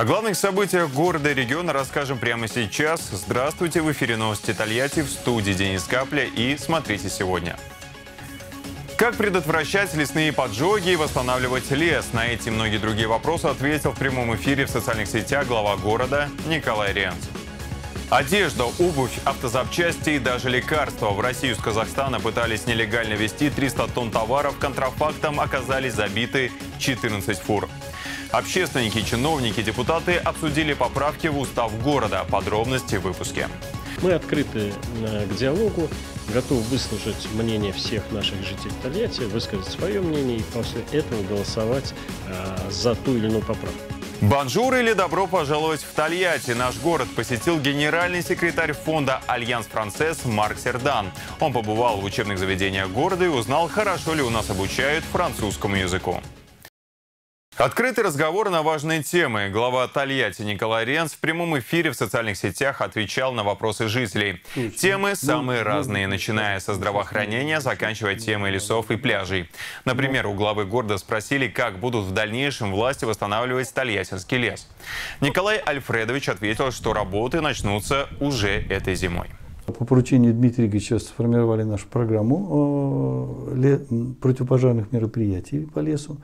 О главных событиях города и региона расскажем прямо сейчас. Здравствуйте, в эфире новости Тольятти, в студии Денис Капля и смотрите сегодня. Как предотвращать лесные поджоги и восстанавливать лес? На эти и многие другие вопросы ответил в прямом эфире в социальных сетях глава города Николай Ренц. Одежда, обувь, автозапчасти и даже лекарства. В Россию с Казахстана пытались нелегально везти 300 тонн товаров. Контрафактом оказались забиты 14 фур. Общественники, чиновники, депутаты обсудили поправки в устав города. Подробности в выпуске. Мы открыты э, к диалогу, готовы выслушать мнение всех наших жителей Тольятти, высказать свое мнение и после этого голосовать э, за ту или иную поправку. Bonjour или добро пожаловать в Тольятти. Наш город посетил генеральный секретарь фонда «Alliance Française» Марк Сердан. Он побывал в учебных заведениях города и узнал, хорошо ли у нас обучают французскому языку. Открытый разговор на важные темы. Глава Тольятти Николай Ренц в прямом эфире в социальных сетях отвечал на вопросы жителей. Темы самые разные, начиная со здравоохранения, заканчивая темой лесов и пляжей. Например, у главы города спросили, как будут в дальнейшем власти восстанавливать Тольяттинский лес. Николай Альфредович ответил, что работы начнутся уже этой зимой. По поручению Дмитрия Игоревича сформировали нашу программу э, противопожарных мероприятий по лесу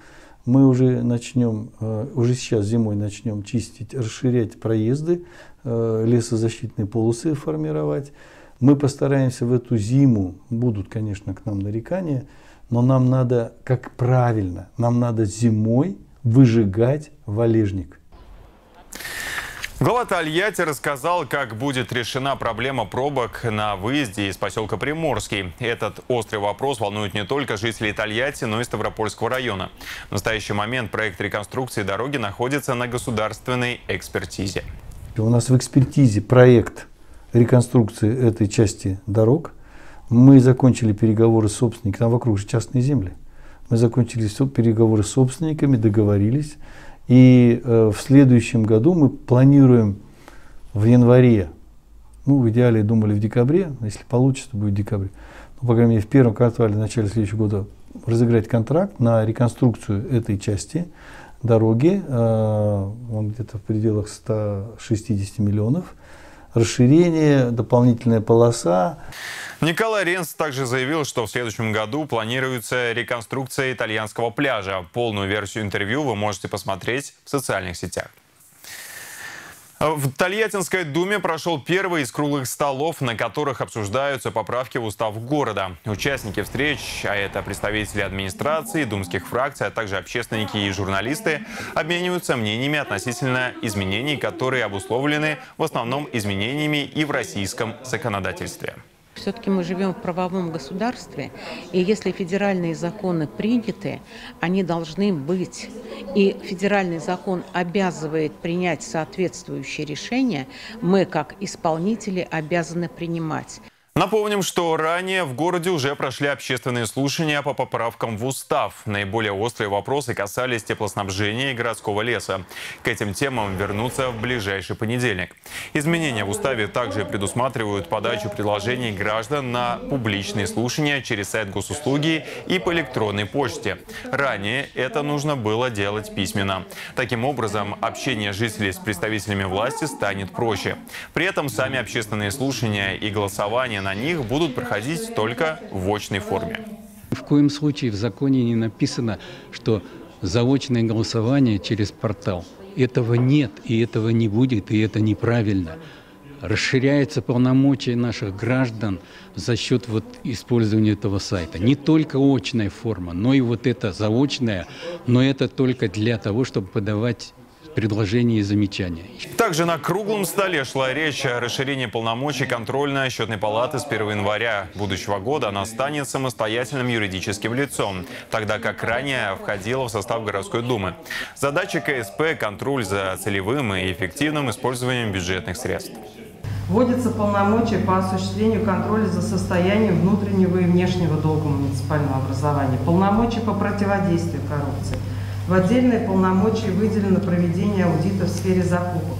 мы уже начнем, э, уже сейчас зимой начнем чистить, расширять проезды, э, лесозащитные полосы формировать. Мы постараемся в эту зиму, будут, конечно, к нам нарекания, но нам надо, как правильно, нам надо зимой выжигать валежник. Глава Тольятти рассказал, как будет решена проблема пробок на выезде из поселка Приморский. Этот острый вопрос волнует не только жителей Тольятти, но и Ставропольского района. В настоящий момент проект реконструкции дороги находится на государственной экспертизе. У нас в экспертизе проект реконструкции этой части дорог. Мы закончили переговоры с собственниками, там вокруг же частные земли. Мы закончили переговоры с собственниками, договорились. И э, в следующем году мы планируем в январе, ну, в идеале думали в декабре, если получится, будет в декабре, но, по крайней мере, в первом квартале, в начале следующего года разыграть контракт на реконструкцию этой части дороги, э, он где-то в пределах 160 миллионов, расширение, дополнительная полоса. Николай Ренс также заявил, что в следующем году планируется реконструкция итальянского пляжа. Полную версию интервью вы можете посмотреть в социальных сетях. В Тольяттинской думе прошел первый из круглых столов, на которых обсуждаются поправки в устав города. Участники встреч, а это представители администрации, думских фракций, а также общественники и журналисты, обмениваются мнениями относительно изменений, которые обусловлены в основном изменениями и в российском законодательстве. Все-таки мы живем в правовом государстве, и если федеральные законы приняты, они должны быть. И федеральный закон обязывает принять соответствующее решение, мы, как исполнители, обязаны принимать. Напомним, что ранее в городе уже прошли общественные слушания по поправкам в устав. Наиболее острые вопросы касались теплоснабжения и городского леса. К этим темам вернуться в ближайший понедельник. Изменения в уставе также предусматривают подачу предложений граждан на публичные слушания через сайт госуслуги и по электронной почте. Ранее это нужно было делать письменно. Таким образом, общение жителей с представителями власти станет проще. При этом сами общественные слушания и голосование на них будут проходить только в очной форме. В коем случае в законе не написано, что заочное голосование через портал. Этого нет, и этого не будет, и это неправильно. Расширяются полномочия наших граждан за счет вот использования этого сайта. Не только очная форма, но и вот это заочная, но это только для того, чтобы подавать предложения и замечания. Также на круглом столе шла речь о расширении полномочий контрольной счетной палаты с 1 января будущего года. Она станет самостоятельным юридическим лицом, тогда как ранее входила в состав городской думы. Задача КСП – контроль за целевым и эффективным использованием бюджетных средств. Вводятся полномочия по осуществлению контроля за состоянием внутреннего и внешнего долга муниципального образования, полномочия по противодействию коррупции – в отдельные полномочия выделено проведение аудита в сфере закупок.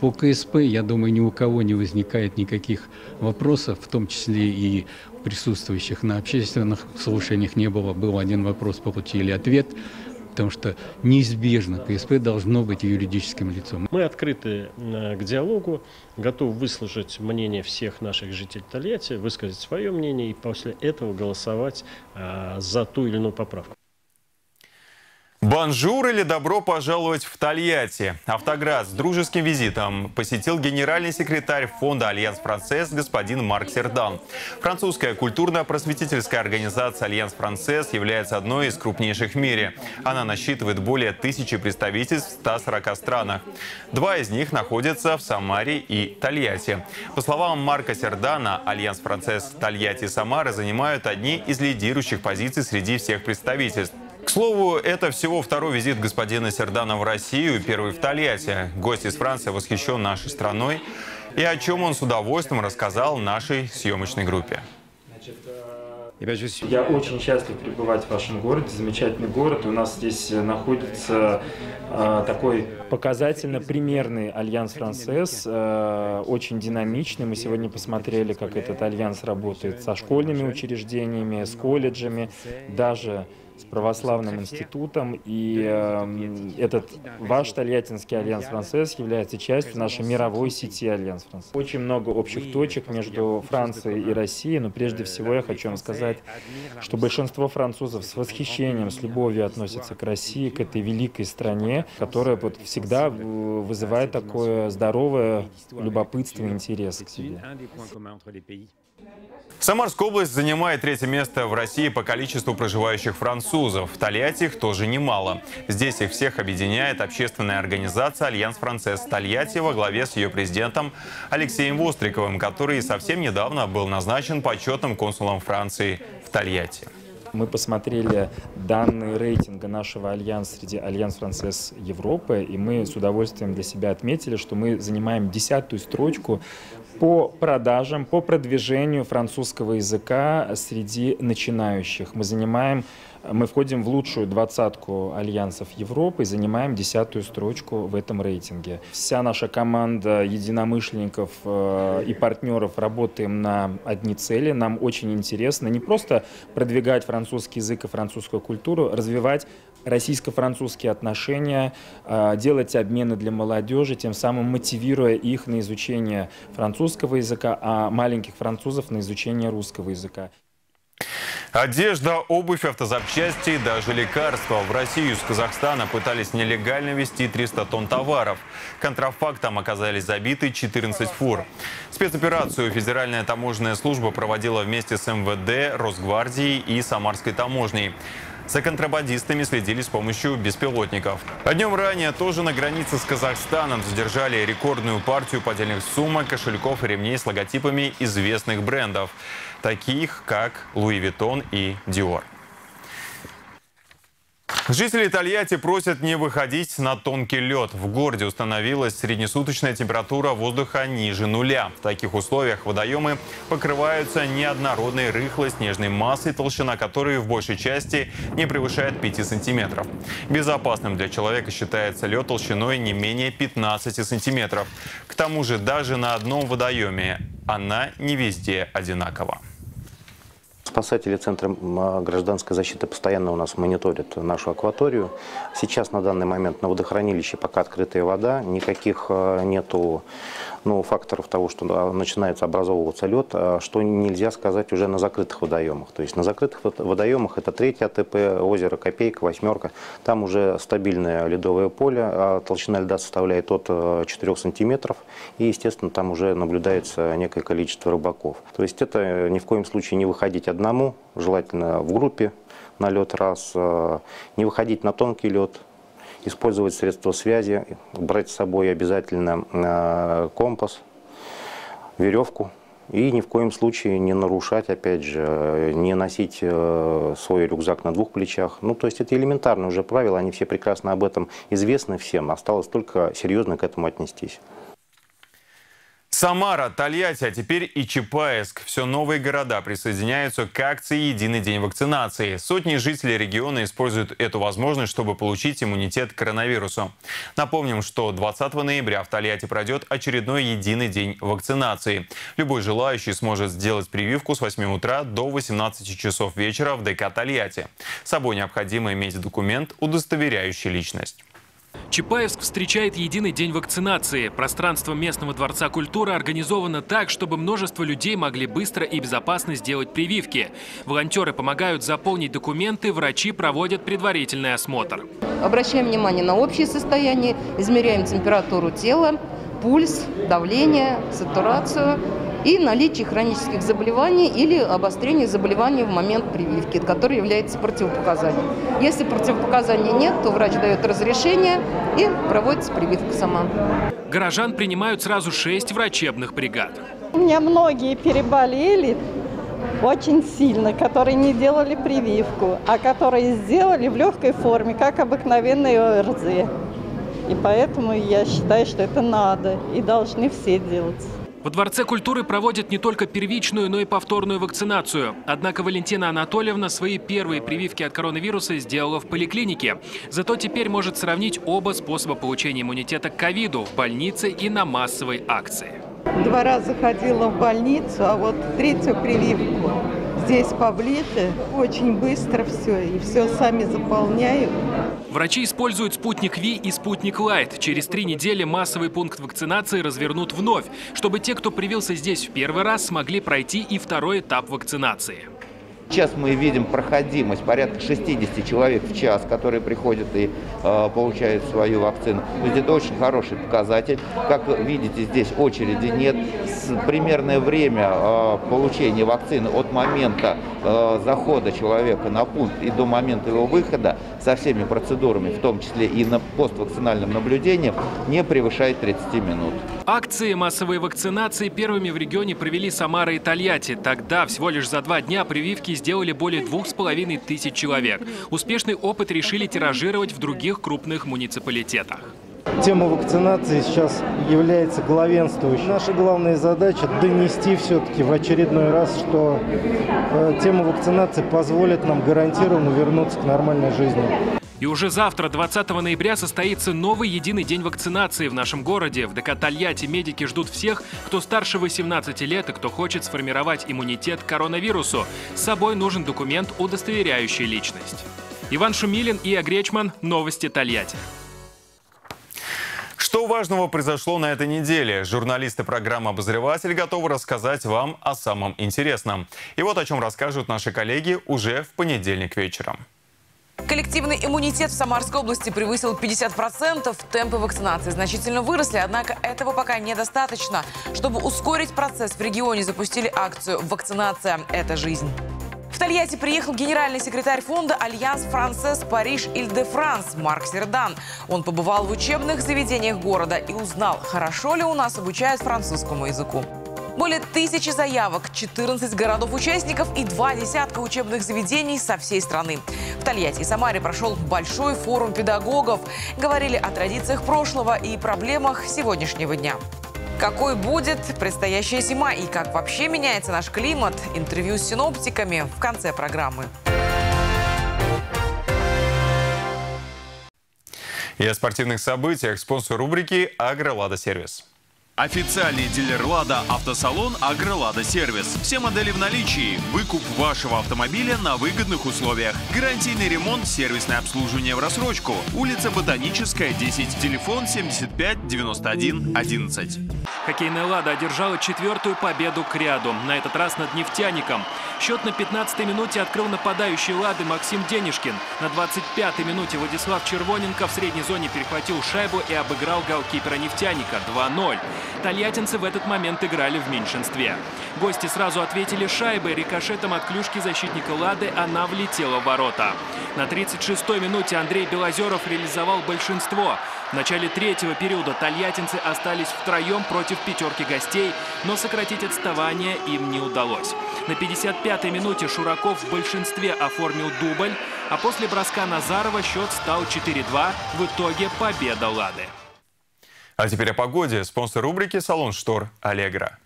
По КСП, я думаю, ни у кого не возникает никаких вопросов, в том числе и присутствующих на общественных слушаниях не было. Был один вопрос, получили ответ. потому что неизбежно КСП должно быть юридическим лицом. Мы открыты э, к диалогу, готовы выслушать мнение всех наших жителей Тольятти, высказать свое мнение и после этого голосовать а, за ту или иную поправку. Bonjour или добро пожаловать в Тольятти. Автоград с дружеским визитом посетил генеральный секретарь фонда «Alliance Française» господин Марк Сердан. Французская культурно-просветительская организация «Alliance Française» является одной из крупнейших в мире. Она насчитывает более тысячи представительств в 140 странах. Два из них находятся в Самаре и Тольятти. По словам Марка Сердана, «Alliance Française» Тольятти и Самара занимают одни из лидирующих позиций среди всех представительств. К слову, это всего второй визит господина Сердана в Россию, первый в Тольятти. Гость из Франции восхищен нашей страной и о чем он с удовольствием рассказал нашей съемочной группе. Я очень счастлив пребывать в вашем городе, замечательный город. У нас здесь находится э, такой показательно примерный Alliance Française, э, очень динамичный. Мы сегодня посмотрели, как этот альянс работает со школьными учреждениями, с колледжами, даже с православным институтом, и э, этот ваш Тольяттинский Alliance Française является частью нашей мировой сети Alliance Française. Очень много общих точек между Францией и Россией, но прежде всего я хочу вам сказать, что большинство французов с восхищением, с любовью относятся к России, к этой великой стране, которая вот всегда вызывает такое здоровое любопытство и интерес к себе. Самарская область занимает третье место в России по количеству проживающих французов. В Тольятти их тоже немало. Здесь их всех объединяет общественная организация «Альянс Францесс Тольятти» во главе с ее президентом Алексеем Востриковым, который совсем недавно был назначен почетным консулом Франции в Тольятти. Мы посмотрели данные рейтинга нашего альянса среди Alliance Française Европы, и мы с удовольствием для себя отметили, что мы занимаем десятую строчку по продажам, по продвижению французского языка среди начинающих. Мы занимаем мы входим в лучшую двадцатку альянсов Европы и занимаем десятую строчку в этом рейтинге. Вся наша команда единомышленников э, и партнеров работаем на одни цели. Нам очень интересно не просто продвигать французский язык и французскую культуру, развивать российско-французские отношения, э, делать обмены для молодежи, тем самым мотивируя их на изучение французского языка, а маленьких французов на изучение русского языка. Одежда, обувь, автозапчасти и даже лекарства. В Россию из Казахстана пытались нелегально везти 300 тонн товаров. Контрафактом оказались забиты 14 фур. Спецоперацию Федеральная таможенная служба проводила вместе с МВД, Росгвардией и Самарской таможней. За контрабандистами следили с помощью беспилотников. А днем ранее тоже на границе с Казахстаном задержали рекордную партию поддельных сумок, кошельков и ремней с логотипами известных брендов, таких как Louis Vuitton и Диор. Жители Тольятти просят не выходить на тонкий лед. В городе установилась среднесуточная температура воздуха ниже нуля. В таких условиях водоемы покрываются неоднородной рыхлой снежной массой, толщина которой в большей части не превышает 5 сантиметров. Безопасным для человека считается лед толщиной не менее 15 сантиметров. К тому же даже на одном водоеме она не везде одинакова. Спасатели Центра гражданской защиты постоянно у нас мониторят нашу акваторию. Сейчас на данный момент на водохранилище пока открытая вода, никаких э, нету ну, факторов того, что начинается образовываться лед, а что нельзя сказать уже на закрытых водоемах. То есть на закрытых водоемах это третье АТП, озеро Копейка, Восьмерка. Там уже стабильное ледовое поле, а толщина льда составляет от 4 э, сантиметров. И, естественно, там уже наблюдается некое количество рыбаков. То есть это ни в коем случае не выходить одному, желательно в группе на лед раз, э, не выходить на тонкий лед, использовать средства связи, брать с собой обязательно э, компас, веревку. И ни в коем случае не нарушать, опять же, не носить э, свой рюкзак на двух плечах. Ну, то есть это элементарные уже правила, они все прекрасно об этом известны всем. Осталось только серьезно к этому отнестись. Самара, Тольятти, а теперь и Чапаевск. Все новые города присоединяются к акции «Единый день вакцинации». Сотни жителей региона используют эту возможность, чтобы получить иммунитет к коронавирусу. Напомним, что 20 ноября в Тольятти пройдет очередной «Единый день вакцинации». Любой желающий сможет сделать прививку с 8 утра до 18 часов вечера в ДК Тольятти. С собой необходимо иметь документ, удостоверяющий личность. Чапаевск встречает единый день вакцинации. Пространство местного дворца культуры организовано так, чтобы множество людей могли быстро и безопасно сделать прививки. Волонтеры помогают заполнить документы, врачи проводят предварительный осмотр. Обращаем внимание на общее состояние, измеряем температуру тела, пульс, давление, сатурацию и наличие хронических заболеваний или обострение заболеваний в момент прививки, который является противопоказанием. Если противопоказаний нет, то врач дает разрешение и проводится прививка сама. Горожан принимают сразу шесть врачебных бригад. У меня многие переболели очень сильно, которые не делали прививку, а которые сделали в легкой форме, как обыкновенные ОРЗ. И поэтому я считаю, что это надо и должны все делать. Во Дворце культуры проводят не только первичную, но и повторную вакцинацию. Однако Валентина Анатольевна свои первые прививки от коронавируса сделала в поликлинике. Зато теперь может сравнить оба способа получения иммунитета к ковиду в больнице и на массовой акции. Два раза ходила в больницу, а вот третью прививку здесь поближе. Очень быстро все, и все сами заполняют. Врачи используют «Спутник Ви» и «Спутник Лайт». Через три недели массовый пункт вакцинации развернут вновь, чтобы те, кто привился здесь в первый раз, смогли пройти и второй этап вакцинации. Сейчас мы видим проходимость порядка 60 человек в час, которые приходят и э, получают свою вакцину. То есть это очень хороший показатель. Как видите, здесь очереди нет. Примерное время э, получения вакцины от момента э, захода человека на пункт и до момента его выхода со всеми процедурами, в том числе и на поствакцинальном наблюдении, не превышает 30 минут. Акции массовой вакцинации первыми в регионе провели Самара и Тольятти. Тогда всего лишь за два дня прививки сделали более двух с половиной тысяч человек. Успешный опыт решили тиражировать в других крупных муниципалитетах. Тема вакцинации сейчас является главенствующей. Наша главная задача – донести все-таки в очередной раз, что э, тема вакцинации позволит нам гарантированно вернуться к нормальной жизни. И уже завтра, 20 ноября, состоится новый единый день вакцинации в нашем городе. В ДК Тольятти медики ждут всех, кто старше 18 лет и кто хочет сформировать иммунитет к коронавирусу. С собой нужен документ, удостоверяющий личность. Иван Шумилин и Огречман. Новости Тольятти. Что важного произошло на этой неделе? Журналисты программы «Обозреватель» готовы рассказать вам о самом интересном. И вот о чем расскажут наши коллеги уже в понедельник вечером. Коллективный иммунитет в Самарской области превысил 50%. Темпы вакцинации значительно выросли, однако этого пока недостаточно. Чтобы ускорить процесс, в регионе запустили акцию «Вакцинация – это жизнь». Тольятти приехал генеральный секретарь фонда «Alliance Française Париж Иль-де-Франс» Марк Сердан. Он побывал в учебных заведениях города и узнал, хорошо ли у нас обучают французскому языку. Более тысячи заявок, 14 городов-участников и два десятка учебных заведений со всей страны. В Тольятти и Самаре прошел большой форум педагогов. Говорили о традициях прошлого и проблемах сегодняшнего дня. Какой будет предстоящая зима и как вообще меняется наш климат? Интервью с синоптиками в конце программы. И о спортивных событиях спонсор рубрики «Агролада Сервис». Официальный дилер «Лада» автосалон «Агролада Сервис». Все модели в наличии. Выкуп вашего автомобиля на выгодных условиях. Гарантийный ремонт, сервисное обслуживание в рассрочку. Улица Ботаническая, 10. Телефон 75 91 11. Хоккейная «Лада» одержала четвертую победу к ряду. На этот раз над «Нефтяником». Счет на 15-й минуте открыл нападающий «Лады» Максим Денишкин. На 25-й минуте Владислав Червоненко в средней зоне перехватил шайбу и обыграл голкипера «Нефтяника» 2-0. Тольяттинцы в этот момент играли в меньшинстве. Гости сразу ответили шайбой. Рикошетом от клюшки защитника «Лады» она влетела в ворота. На 36-й минуте Андрей Белозеров реализовал большинство. В начале третьего периода тольяттинцы остались втроем против пятерки гостей, но сократить отставание им не удалось. На 55-й минуте Шураков в большинстве оформил дубль, а после броска Назарова счет стал 4-2. В итоге победа «Лады». А теперь о погоде. Спонсор рубрики «Салон штор» «Аллегра».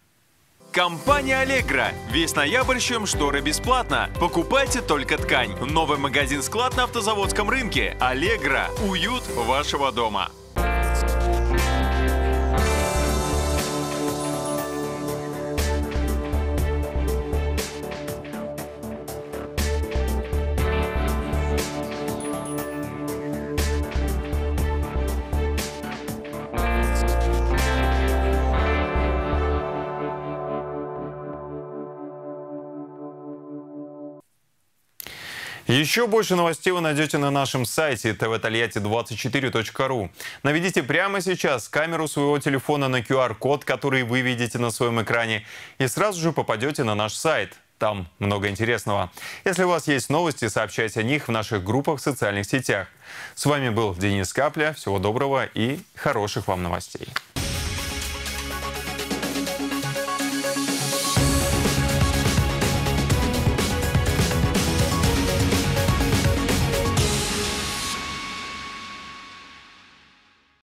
Компания «Аллегра». Весь ноябрь шьем шторы бесплатно. Покупайте только ткань. Новый магазин-склад на автозаводском рынке. «Аллегра». Уют вашего дома. Еще больше новостей вы найдете на нашем сайте tvtaliati24.ru. Наведите прямо сейчас камеру своего телефона на QR-код, который вы видите на своем экране, и сразу же попадете на наш сайт. Там много интересного. Если у вас есть новости, сообщайте о них в наших группах в социальных сетях. С вами был Денис Капля. Всего доброго и хороших вам новостей.